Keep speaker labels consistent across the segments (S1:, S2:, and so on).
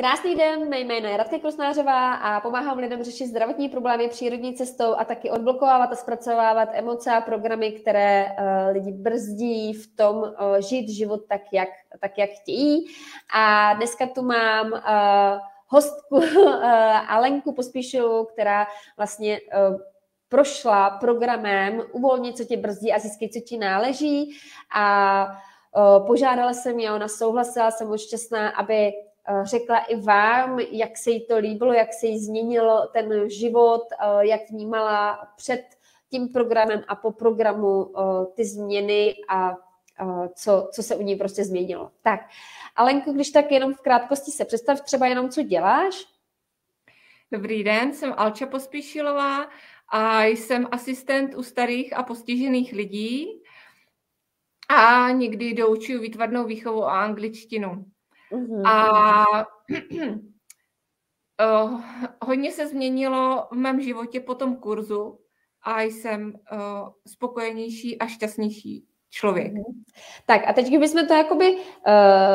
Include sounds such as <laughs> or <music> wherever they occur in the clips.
S1: Krásný den, mé jméno je Radka Krusnářová a pomáhám lidem řešit zdravotní problémy přírodní cestou a taky odblokovávat a zpracovávat emoce a programy, které uh, lidi brzdí v tom uh, žít život tak jak, tak, jak chtějí. A dneska tu mám uh, hostku <laughs> Alenku Pospíšilu, která vlastně prošla programem Uvolnit, co tě brzdí a získej, co ti náleží. A požádala jsem ji, ona souhlasila, jsem moc šťastná, aby řekla i vám, jak se jí to líbilo, jak se jí změnil ten život, eh, jak vnímala před tím programem a po programu eh, ty změny a co, co se u ní prostě změnilo. Tak, Alenko, když tak jenom v krátkosti se představ třeba jenom, co děláš.
S2: Dobrý den, jsem Alča Pospíšilová a jsem asistent u starých a postižených lidí a někdy doučuju výtvarnou výchovu a angličtinu. Mm-hmm. A uh, <clears throat> hodně se změnilo v mém životě po tom kurzu a jsem uh, spokojenější a šťastnější člověk. Mm-hmm.
S1: Tak a teď, kdybychom to jakoby uh,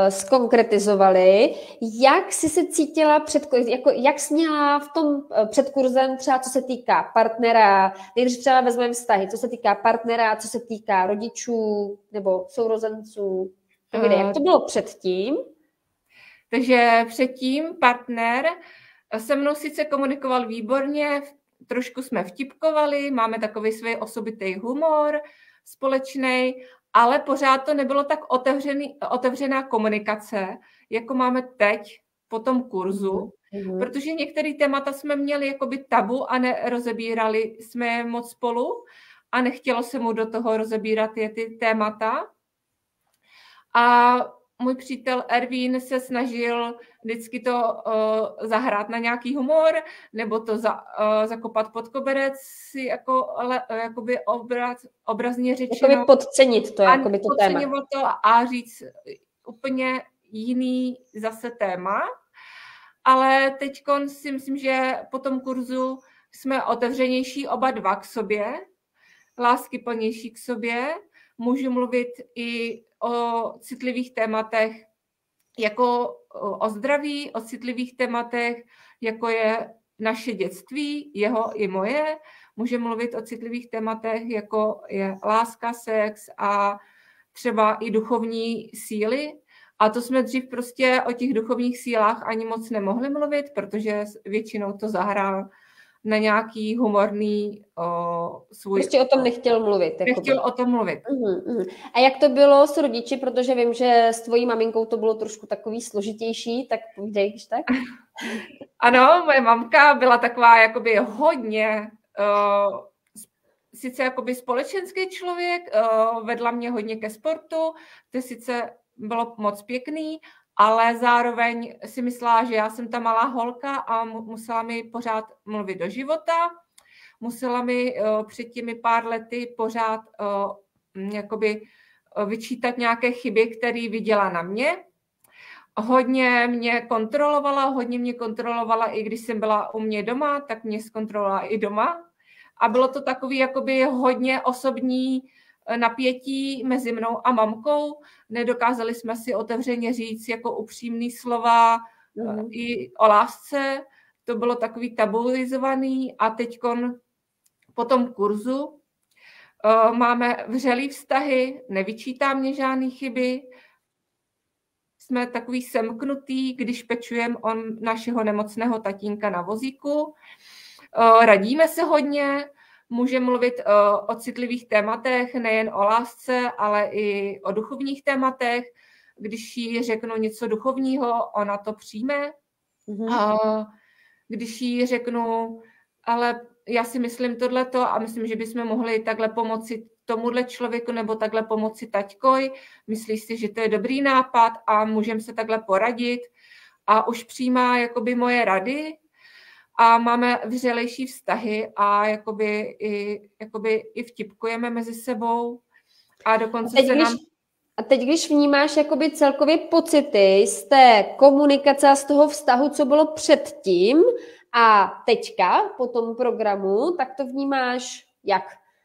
S1: skonkretizovali, jak jsi se cítila před, jako, jak jsi měla v tom uh, před kurzem třeba co se týká partnera, nejdřív třeba vezmeme vztahy, co se týká partnera, co se týká rodičů nebo sourozenců, uh, jak to bylo předtím?
S2: Takže předtím partner se mnou sice komunikoval výborně, trošku jsme vtipkovali, máme takový svůj osobitý humor společný, ale pořád to nebylo tak otevřený, otevřená komunikace, jako máme teď po tom kurzu, mm-hmm. protože některé témata jsme měli jakoby tabu a nerozebírali jsme je moc spolu a nechtělo se mu do toho rozebírat je ty témata. A můj přítel Ervín se snažil vždycky to uh, zahrát na nějaký humor, nebo to za, uh, zakopat pod koberec, si jako, ale, jakoby obraz, obrazně řečeno.
S1: Jakoby podcenit to, jakoby to téma.
S2: to a říct úplně jiný zase téma. Ale teď si myslím, že po tom kurzu jsme otevřenější oba dva k sobě, lásky plnější k sobě, můžu mluvit i o citlivých tématech, jako o zdraví, o citlivých tématech, jako je naše dětství, jeho i moje. Může mluvit o citlivých tématech, jako je láska, sex a třeba i duchovní síly. A to jsme dřív prostě o těch duchovních sílách ani moc nemohli mluvit, protože většinou to zahrál na nějaký humorný o, svůj...
S1: Prostě o tom nechtěl mluvit.
S2: Nechtěl o tom mluvit.
S1: Uh-huh, uh-huh. A jak to bylo s rodiči, protože vím, že s tvojí maminkou to bylo trošku takový složitější, tak povídej, když tak. <laughs>
S2: ano, moje mamka byla taková jakoby hodně uh, sice jakoby společenský člověk, uh, vedla mě hodně ke sportu, to sice bylo moc pěkný, ale zároveň si myslela, že já jsem ta malá holka a musela mi pořád mluvit do života, musela mi uh, před těmi pár lety pořád uh, jakoby uh, vyčítat nějaké chyby, které viděla na mě. Hodně mě kontrolovala, hodně mě kontrolovala, i když jsem byla u mě doma, tak mě zkontrolovala i doma. A bylo to takový jakoby hodně osobní napětí mezi mnou a mamkou. Nedokázali jsme si otevřeně říct jako upřímný slova mm. i o lásce. To bylo takový tabuizovaný a teď po tom kurzu eh, máme vřelý vztahy, nevyčítá mě žádné chyby, jsme takový semknutý, když pečujeme on našeho nemocného tatínka na vozíku. Eh, radíme se hodně, může mluvit o, eh, o citlivých tématech, nejen o lásce, ale i o duchovních tématech. Když jí řeknu něco duchovního, ona to přijme. Mm-hmm. A když jí řeknu, ale já si myslím tohleto a myslím, že bychom mohli takhle pomoci tomuhle člověku nebo takhle pomoci taťkoj, myslíš si, že to je dobrý nápad a můžeme se takhle poradit a už přijímá jakoby moje rady a máme vřelejší vztahy a jakoby i, jakoby i vtipkujeme mezi sebou a dokonce
S1: teď,
S2: se
S1: když,
S2: nám...
S1: A teď, když vnímáš jakoby celkově pocity z té komunikace a z toho vztahu, co bylo předtím a teďka po tom programu, tak to vnímáš jak?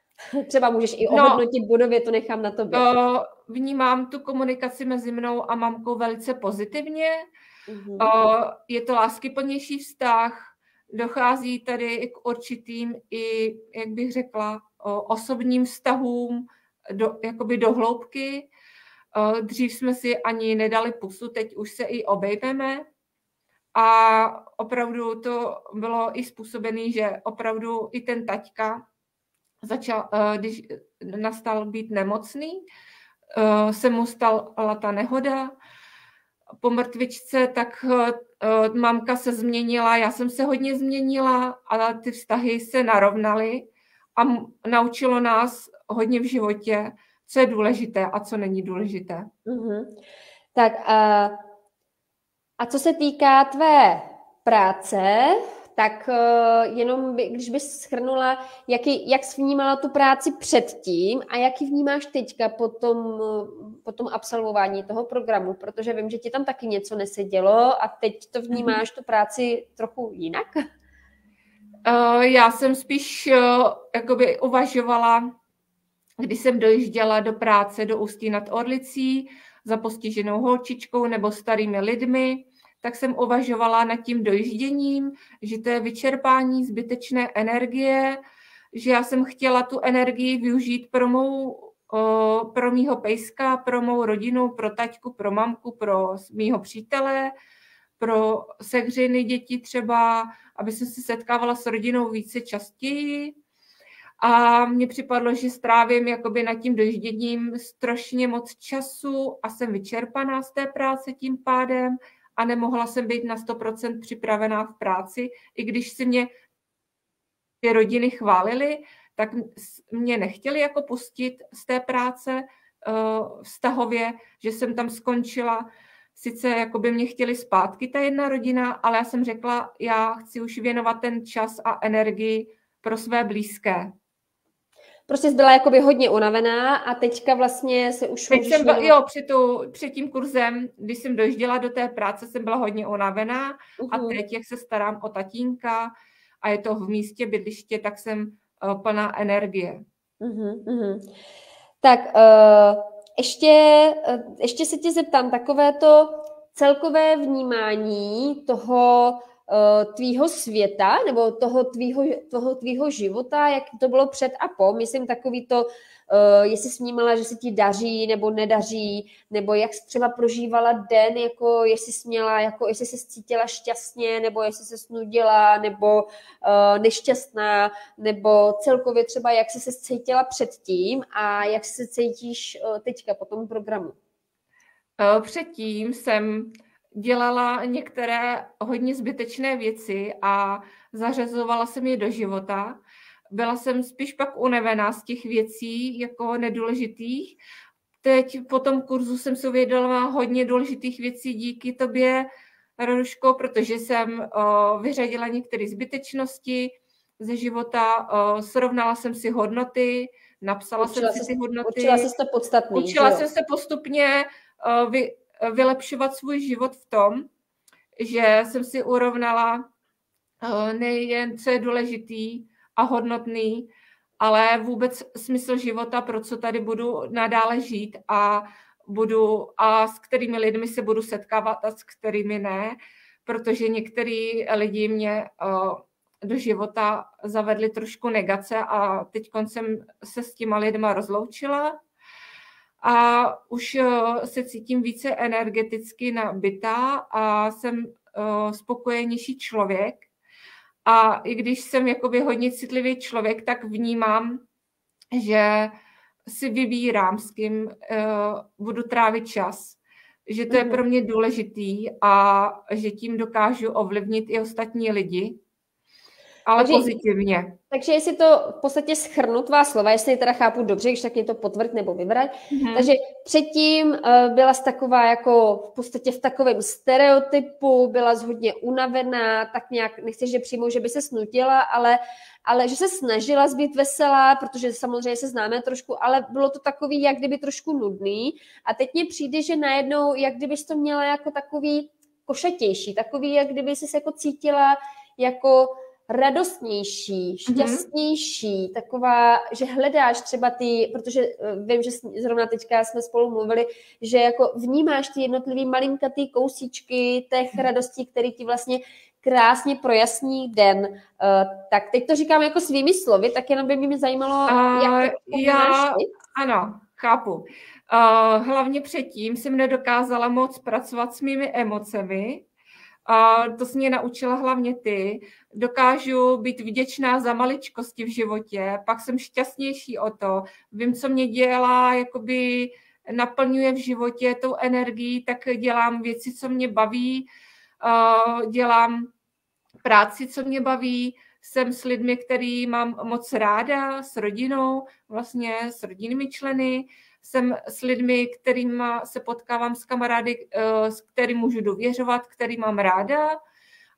S1: <laughs> Třeba můžeš i no. ohodnotit no, budově, to nechám na tobě.
S2: Uh, vnímám tu komunikaci mezi mnou a mamkou velice pozitivně. Mm-hmm. Uh, je to láskyplnější vztah, dochází tady k určitým i, jak bych řekla, osobním vztahům do, jakoby do hloubky. Dřív jsme si ani nedali pusu, teď už se i obejmeme. A opravdu to bylo i způsobené, že opravdu i ten taťka začal, když nastal být nemocný, se mu stala ta nehoda, po mrtvičce, tak uh, mamka se změnila, já jsem se hodně změnila, ale ty vztahy se narovnaly a naučilo nás hodně v životě, co je důležité a co není důležité.
S1: Mm-hmm. Tak a, a co se týká tvé práce, tak uh, jenom by, když bys schrnula, jaký, jak jsi vnímala tu práci předtím a jak ji vnímáš teďka po tom, po tom absolvování toho programu, protože vím, že ti tam taky něco nesedělo a teď to vnímáš tu práci trochu jinak?
S2: Uh, já jsem spíš jakoby uvažovala, když jsem dojížděla do práce do Ústí nad Orlicí za postiženou holčičkou nebo starými lidmi, tak jsem uvažovala nad tím dojížděním, že to je vyčerpání zbytečné energie, že já jsem chtěla tu energii využít pro mou pro mýho pejska, pro mou rodinu, pro taťku, pro mamku, pro mýho přítele, pro sehřiny děti třeba, aby jsem se setkávala s rodinou více častěji. A mně připadlo, že strávím jakoby nad tím dojížděním strašně moc času a jsem vyčerpaná z té práce tím pádem a nemohla jsem být na 100% připravená v práci, i když si mě ty rodiny chválily, tak mě nechtěli jako pustit z té práce uh, vztahově, že jsem tam skončila. Sice jako by mě chtěli zpátky ta jedna rodina, ale já jsem řekla, já chci už věnovat ten čas a energii pro své blízké
S1: prostě byla jakoby hodně unavená a teďka vlastně se už...
S2: Teď jsem, byla, jo, před, tu, před tím kurzem, když jsem dojížděla do té práce, jsem byla hodně unavená uh-huh. a teď, jak se starám o tatínka a je to v místě bydliště, tak jsem uh, plná energie.
S1: Uh-huh, uh-huh. Tak uh, ještě, uh, ještě se tě zeptám, takové to celkové vnímání toho, tvýho světa nebo toho tvýho, toho tvýho života, jak to bylo před a po. Myslím takový to, uh, jestli jsi vnímala, že se ti daří nebo nedaří, nebo jak jsi třeba prožívala den, jako jestli jsi měla, jako jestli se cítila šťastně, nebo jestli se snudila, nebo uh, nešťastná, nebo celkově třeba jak jsi se cítila předtím a jak se cítíš teďka po tom programu.
S2: Předtím jsem dělala některé hodně zbytečné věci a zařazovala jsem je do života. Byla jsem spíš pak unevená z těch věcí jako nedůležitých. Teď po tom kurzu jsem se uvědomila hodně důležitých věcí díky tobě, Raduško, protože jsem o, vyřadila některé zbytečnosti ze života, o, srovnala jsem si hodnoty, napsala učila jsem si ty hodnoty.
S1: Učila jsem se podstatný.
S2: Učila jsem se postupně o, vy, vylepšovat svůj život v tom, že jsem si urovnala eh, nejen, co je důležitý a hodnotný, ale vůbec smysl života, pro co tady budu nadále žít a budu a s kterými lidmi se budu setkávat a s kterými ne, protože některý lidi mě eh, do života zavedli trošku negace a teď jsem se s těma lidma rozloučila a už eh, se cítím více energeticky nabitá a jsem eh, spokojenější člověk. A i když jsem jakoby hodně citlivý člověk, tak vnímám, že si vybírám, s kým uh, budu trávit čas, že to je mhm. pro mě důležitý a že tím dokážu ovlivnit i ostatní lidi ale takže, pozitivně.
S1: Takže jestli to v podstatě schrnu tvá slova, jestli je teda chápu dobře, když tak mě to potvrd nebo vyvrať. Mm-hmm. Takže předtím uh, byla jsi taková jako v podstatě v takovém stereotypu, byla jsi hodně unavená, tak nějak, nechci, že přímo, že by se snutila, ale, ale že se snažila být veselá, protože samozřejmě se známe trošku, ale bylo to takový, jak kdyby trošku nudný. A teď mně přijde, že najednou, jak kdybys to měla jako takový košatější, takový, jak kdyby jsi se jako cítila jako radostnější, mhm. šťastnější, mm-hmm. taková, že hledáš třeba ty, protože eh, vím, že zrovna teďka jsme spolu mluvili, že jako vnímáš ty jednotlivý malinkatý kousíčky těch mhm. radostí, které ti vlastně krásně projasní den. Uh, tak teď to říkám jako svými slovy, tak jenom by mě zajímalo, uh, jak to
S2: já, Ano, chápu. Uh, hlavně předtím jsem nedokázala moc pracovat s mými emocemi, a to jsi mě naučila hlavně ty. Dokážu být vděčná za maličkosti v životě, pak jsem šťastnější o to. Vím, co mě dělá, jakoby naplňuje v životě tou energií, tak dělám věci, co mě baví, dělám práci, co mě baví, jsem s lidmi, který mám moc ráda, s rodinou, vlastně s rodinnými členy, jsem s lidmi, kterým se potkávám s kamarády, eh, s kterým můžu důvěřovat, který mám ráda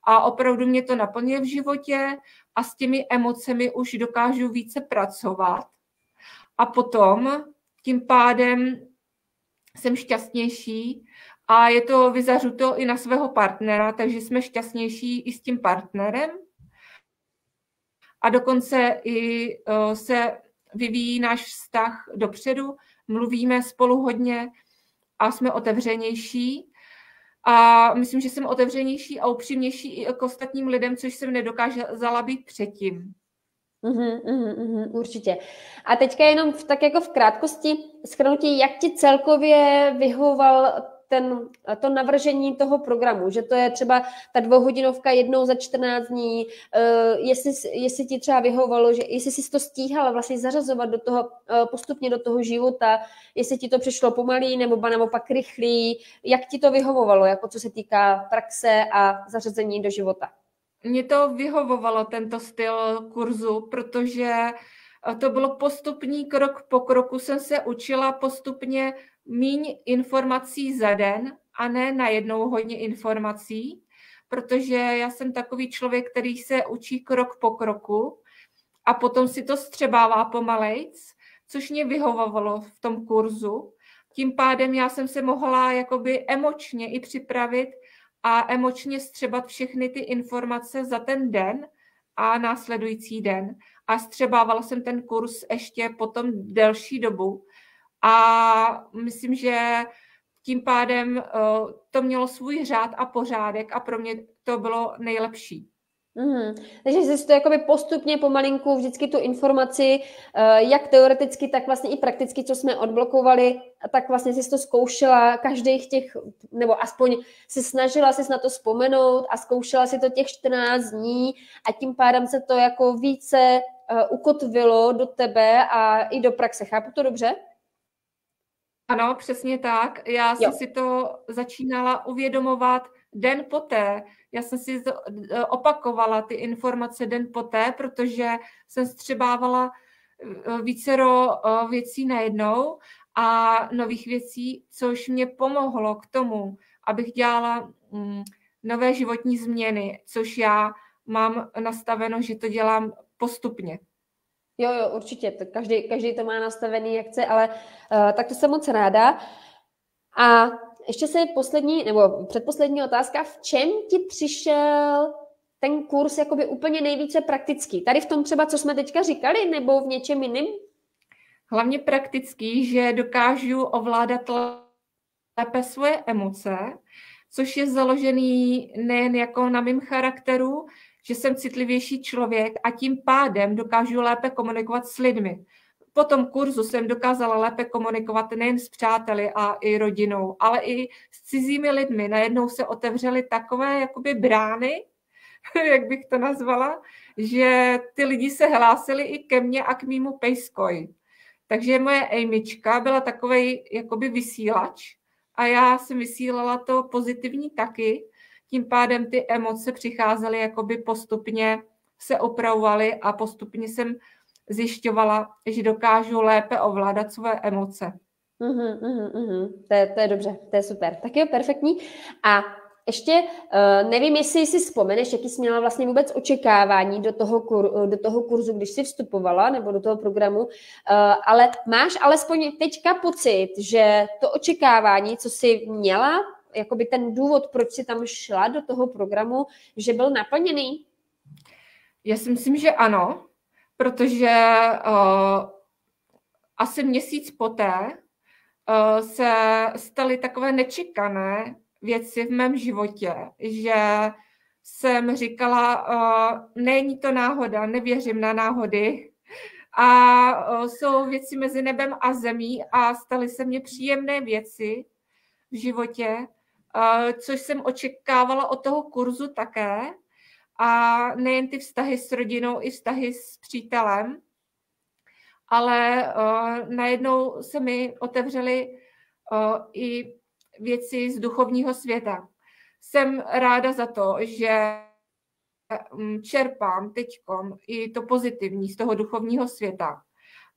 S2: a opravdu mě to naplňuje v životě a s těmi emocemi už dokážu více pracovat. A potom tím pádem jsem šťastnější a je to vyzařuto i na svého partnera, takže jsme šťastnější i s tím partnerem. A dokonce i eh, se vyvíjí náš vztah dopředu, mluvíme spolu hodně a jsme otevřenější. A myslím, že jsem otevřenější a upřímnější i k ostatním lidem, což jsem nedokázala být předtím.
S1: Uhum, uhum, uhum, určitě. A teďka jenom v, tak jako v krátkosti schrnutí, jak ti celkově vyhovoval ten, to navržení toho programu, že to je třeba ta dvouhodinovka jednou za 14 dní, uh, jestli, jestli ti třeba vyhovalo, že jestli jsi to stíhala vlastně zařazovat do toho, uh, postupně do toho života, jestli ti to přišlo pomalý nebo ba naopak rychlý, jak ti to vyhovovalo, jako co se týká praxe a zařazení do života?
S2: Mně to vyhovovalo, tento styl kurzu, protože to bylo postupný krok po kroku, jsem se učila postupně míň informací za den a ne najednou hodně informací, protože já jsem takový člověk, který se učí krok po kroku a potom si to střebává pomalejc, což mě vyhovovalo v tom kurzu. Tím pádem já jsem se mohla jakoby emočně i připravit a emočně střebat všechny ty informace za ten den a následující den. A střebávala jsem ten kurz ještě potom delší dobu, a myslím, že tím pádem eh, to mělo svůj řád a pořádek a pro mě to bylo nejlepší.
S1: Mm, takže jsi to jakoby postupně pomalinku vždycky tu informaci, eh, jak teoreticky, tak vlastně i prakticky, co jsme odblokovali, tak vlastně jsi to zkoušela každých těch, nebo aspoň si snažila si na to vzpomenout a zkoušela si to těch 14 dní a tím pádem se to jako více eh, ukotvilo do tebe a i do praxe. Chápu to dobře?
S2: Ano, přesně tak. Já jsem si to začínala uvědomovat den poté. Já jsem si e, opakovala ty informace den poté, protože jsem střebávala e, vícero e, věcí najednou a nových věcí, což mě pomohlo k tomu, abych dělala mm, nové životní změny, což já mám nastaveno, že to dělám postupně.
S1: Jo, jo, určitě. To každý, každý to má nastavený, jak chce, ale uh, tak to jsem moc ráda. A ještě se poslední, nebo předposlední otázka. V čem ti přišel ten kurz jakoby úplně nejvíce praktický? Tady v tom třeba, co jsme teďka říkali, nebo v něčem jiném?
S2: Hlavně praktický, že dokážu ovládat lépe svoje emoce, což je založený nejen jako na mém charakteru, že jsem citlivější člověk a tím pádem dokážu lépe komunikovat s lidmi. Po tom kurzu jsem dokázala lépe komunikovat nejen s přáteli a i rodinou, ale i s cizími lidmi. Najednou se otevřely takové jakoby brány, <laughs> jak bych to nazvala, že ty lidi se hlásili i ke mně a k mýmu pejskoji. Takže moje Amička byla takový jakoby vysílač a já jsem vysílala to pozitivní taky, tím pádem ty emoce přicházely jakoby postupně, se opravovaly a postupně jsem zjišťovala, že dokážu lépe ovládat své emoce.
S1: Uhum, uhum, uhum. To, je, to je dobře, to je super. Tak jo, perfektní. A ještě uh, nevím, jestli si vzpomeneš, jaký jsi měla vlastně vůbec očekávání do toho, kur, do toho kurzu, když jsi vstupovala, nebo do toho programu, uh, ale máš alespoň teďka pocit, že to očekávání, co jsi měla, jakoby ten důvod, proč si tam šla do toho programu, že byl naplněný?
S2: Já si myslím, že ano, protože uh, asi měsíc poté uh, se staly takové nečekané věci v mém životě, že jsem říkala, uh, není to náhoda, nevěřím na náhody a uh, jsou věci mezi nebem a zemí a staly se mně příjemné věci v životě, což jsem očekávala od toho kurzu také a nejen ty vztahy s rodinou, i vztahy s přítelem, ale uh, najednou se mi otevřely uh, i věci z duchovního světa. Jsem ráda za to, že mm, čerpám teď i to pozitivní z toho duchovního světa.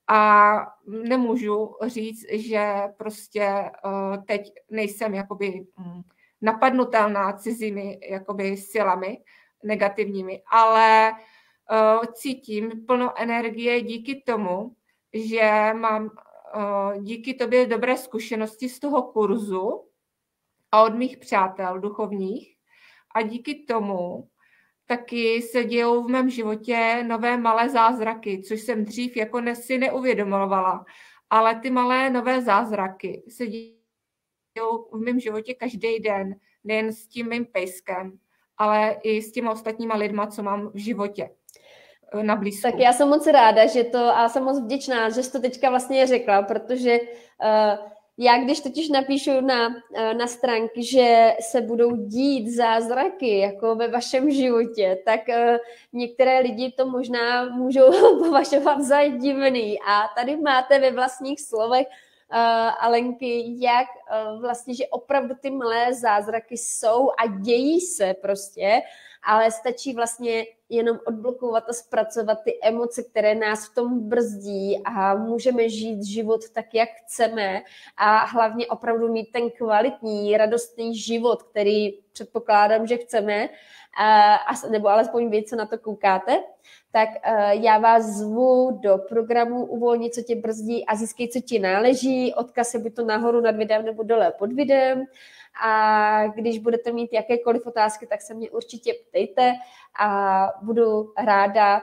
S2: A nemůžu říct, že prostě uh, teď nejsem jakoby um, napadnutelná cizími jakoby silami negativními, ale uh, cítím plno energie díky tomu, že mám uh, díky tobě dobré zkušenosti z toho kurzu a od mých přátel duchovních a díky tomu taky se dějou v mém životě nové malé zázraky, což jsem dřív jako si neuvědomovala. Ale ty malé nové zázraky se dějou v mém životě každý den, nejen s tím mým pejskem, ale i s těma ostatníma lidma, co mám v životě eh, na.
S1: Tak já jsem moc ráda, že to, a jsem moc vděčná, že jsi to teďka vlastně řekla, protože uh, já když totiž napíšu na, uh, na stránky, že se budou dít zázraky jako ve vašem životě, tak uh, některé lidi to možná můžou <laughs> považovat za divný. A tady máte ve vlastních slovech uh, Alenky, jak uh, vlastně, že opravdu ty malé zázraky jsou a dějí se prostě, ale stačí vlastně jenom odblokovat a zpracovat ty emoce, které nás v tom brzdí a můžeme žít život tak, jak chceme a hlavně opravdu mít ten kvalitní, radostný život, který předpokládám, že chceme, uh, nebo alespoň vy, co na to koukáte tak uh, já vás zvu do programu Uvolni, co tě brzdí a získej, co ti náleží. Odkaz je buď to nahoru nad videem nebo dole pod videem. A když budete mít jakékoliv otázky, tak se mě určitě ptejte a budu ráda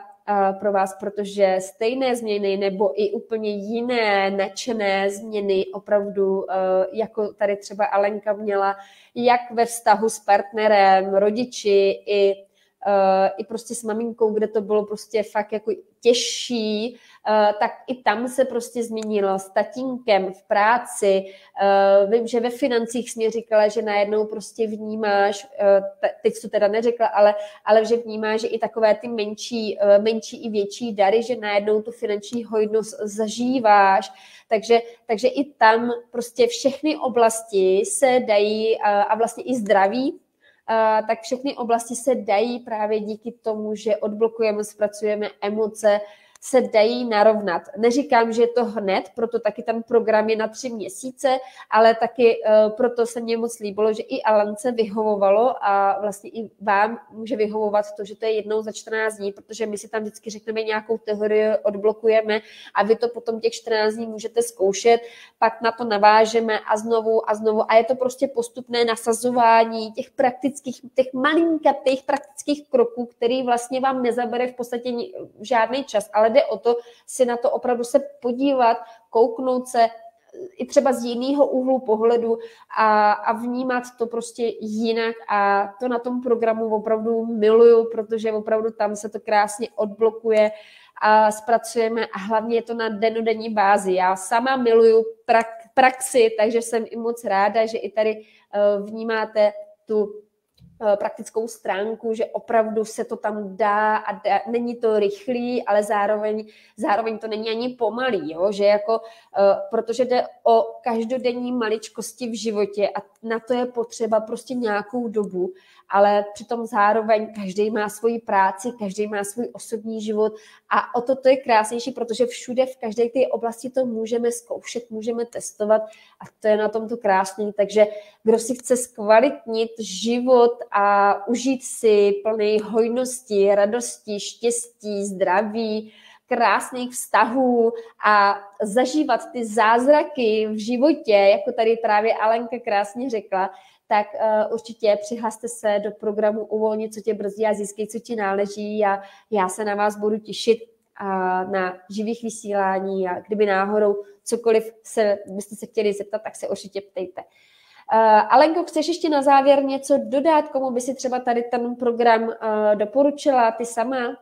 S1: pro vás, protože stejné změny nebo i úplně jiné nadšené změny opravdu, uh, jako tady třeba Alenka měla, jak ve vztahu s partnerem, rodiči i uh, i prostě s maminkou, kde to bylo prostě fakt jako těžší, tak i tam se prostě změnilo s tatínkem v práci. Uh, vím, že ve financích jsi mi říkala, že najednou prostě vnímáš, uh, teď to teda neřekla, ale, ale že vnímáš, že i takové ty menší, menší i větší dary, že najednou tu finanční hojnost zažíváš, takže, takže i tam prostě všechny oblasti se dají a vlastně i zdraví tak všechny oblasti se dají právě díky tomu, že odblokujeme, zpracujeme emoce, se dají narovnat. Neříkám, že je to hned, proto taky ten program je na tři měsíce, ale taky uh, proto se mně moc líbilo, že i Alance vyhovovalo a vlastně i vám může vyhovovat to, že to je jednou za 14 dní, protože my si tam vždycky řekneme nějakou teorii, odblokujeme a vy to potom těch 14 dní můžete zkoušet, pak na to navážeme a znovu a znovu a je to prostě postupné nasazování těch praktických, těch malinkatých praktických kroků, který vlastně vám nezabere v podstatě žádný čas, ale jde o to si na to opravdu se podívat, kouknout se i třeba z jiného úhlu pohledu a, a vnímat to prostě jinak a to na tom programu opravdu miluju, protože opravdu tam se to krásně odblokuje a zpracujeme a hlavně je to na denodenní bázi. Já sama miluju praxi, takže jsem i moc ráda, že i tady uh, vnímáte tu Eh, praktickou stránku, že opravdu se to tam dá a dá, není to rychlý, ale zároveň, zároveň to není ani pomalý, jo? že jako, uh, protože jde o každodenní maličkosti v životě a na to je potřeba prostě nějakou dobu ale přitom zároveň každý má svoji práci, každý má svůj osobní život a o to to je krásnější, protože všude v každé té oblasti to můžeme zkoušet, můžeme testovat a to je na tom to krásné. Takže kdo si chce zkvalitnit život a užít si plný hojnosti, radosti, štěstí, zdraví, krásných vztahů a zažívat ty zázraky v životě, jako tady právě Alenka krásně řekla, tak uh, určitě přihlaste se do programu Uvolni, co tě brzdí a získej, co ti náleží a já se na vás budu těšit uh, na živých vysílání a kdyby náhodou cokoliv se, byste se chtěli zeptat, tak se určitě ptejte. Uh, Alenko, chceš ještě na závěr něco dodat, komu by si třeba tady ten program uh, doporučila ty sama?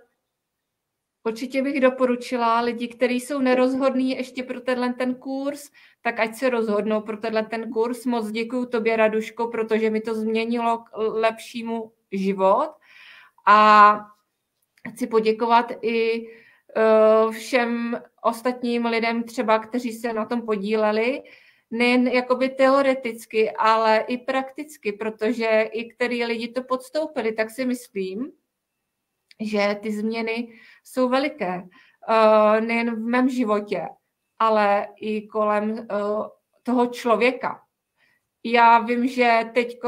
S2: Určitě bych doporučila lidi, kteří jsou nerozhodní ještě pro tenhle ten kurz, tak ať se rozhodnou pro tenhle ten kurz. Moc děkuji tobě, Raduško, protože mi to změnilo k lepšímu život. A chci poděkovat i uh, všem ostatním lidem třeba, kteří se na tom podíleli, nejen jakoby teoreticky, ale i prakticky, protože i který lidi to podstoupili, tak si myslím, že ty změny jsou veliké. Uh, nejen v mém životě, ale i kolem uh, toho člověka. Já vím, že teď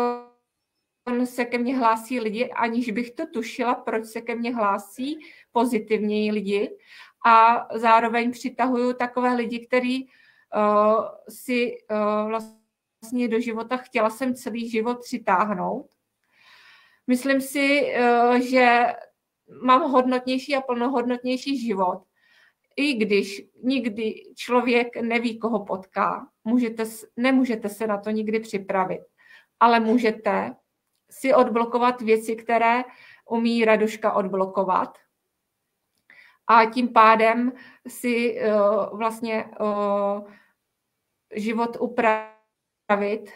S2: se ke mně hlásí lidi, aniž bych to tušila, proč se ke mně hlásí pozitivněji lidi. A zároveň přitahuju takové lidi, kteří uh, si uh, vlastně do života chtěla jsem celý život přitáhnout. Myslím si, uh, že mám hodnotnější a plnohodnotnější život. I když nikdy člověk neví, koho potká, můžete, nemůžete se na to nikdy připravit, ale můžete si odblokovat věci, které umí Raduška odblokovat. A tím pádem si uh, vlastně uh, život upravit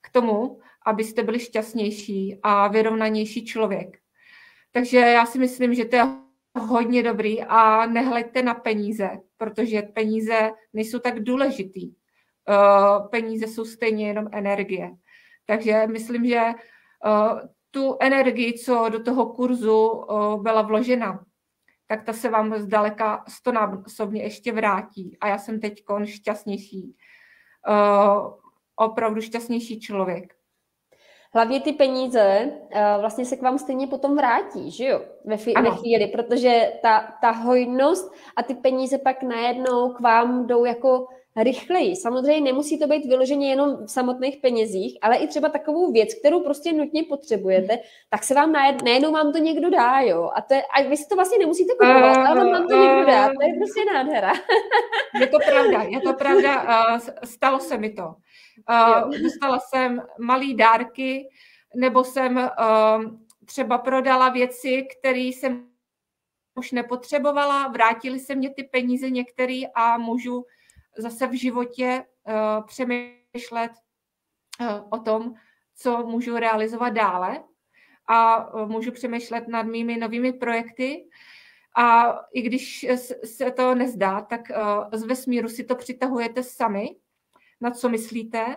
S2: k tomu, abyste byli šťastnější a vyrovnanější člověk. Takže já si myslím, že to je hodně dobrý a nehleďte na peníze, protože peníze nejsou tak důležitý. Uh, peníze jsou stejně jenom energie. Takže myslím, že uh, tu energii, co do toho kurzu uh, byla vložena, tak ta se vám zdaleka stonásobně ještě vrátí. A já jsem teď šťastnější, opravdu šťastnější člověk
S1: hlavně ty peníze uh, vlastně se k vám stejně potom vrátí, že jo, ve, fi- ve chvíli, protože ta, ta hojnost a ty peníze pak najednou k vám jdou jako rychleji. Samozřejmě nemusí to být vyloženě jenom v samotných penězích, ale i třeba takovou věc, kterou prostě nutně potřebujete, tak se vám najed, najednou vám to někdo dá, jo. A, to je, a vy si to vlastně nemusíte kupovat, uh, ale vám to uh, někdo dá. To je prostě nádhera.
S2: je to pravda, je to pravda. <laughs> Uh, stalo se mi to. Dostala jsem malý dárky, nebo jsem uh, třeba prodala věci, které jsem už nepotřebovala, vrátily se mě ty peníze některé a můžu zase v životě uh, přemýšlet uh, o tom, co můžu realizovat dále. A uh, můžu přemýšlet nad mými novými projekty. A i když se to nezdá, tak z vesmíru si to přitahujete sami, na co myslíte.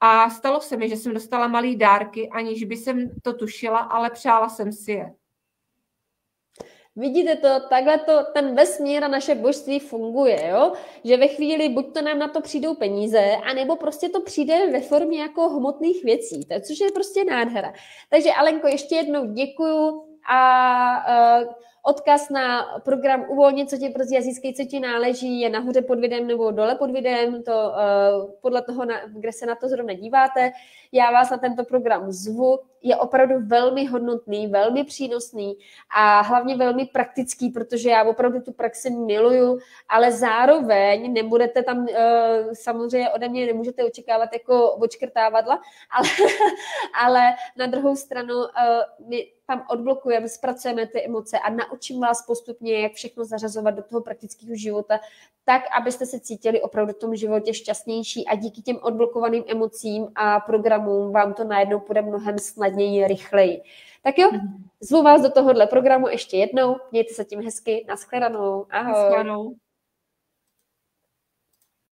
S2: A stalo se mi, že jsem dostala malý dárky, aniž by jsem to tušila, ale přála jsem si je.
S1: Vidíte to, takhle to, ten vesmír a naše božství funguje, jo? Že ve chvíli buď to nám na to přijdou peníze, anebo prostě to přijde ve formě jako hmotných věcí, což je prostě nádhera. Takže Alenko, ještě jednou děkuju a uh, Odkaz na program Uvolnit, co ti prostě získej, co ti náleží, je nahoře pod videem nebo dole pod videem, to uh, podle toho, na, kde se na to zrovna díváte. Já vás na tento program zvu, je opravdu velmi hodnotný, velmi přínosný a hlavně velmi praktický, protože já opravdu tu praxi miluju, ale zároveň nebudete tam, uh, samozřejmě ode mě nemůžete očekávat jako očkrtávadla, <laughs> ale, ale na druhou stranu uh, my tam odblokujeme, zpracujeme ty emoce a naučím vás postupně, jak všechno zařazovat do toho praktického života, tak, abyste se cítili opravdu v tom životě šťastnější a díky těm odblokovaným emocím a programům vám to najednou bude mnohem snadněji, rychleji. Tak jo, mhm. zvu vás do tohohle programu ještě jednou, mějte se tím hezky, nashledanou, ahoj. Nashledanou.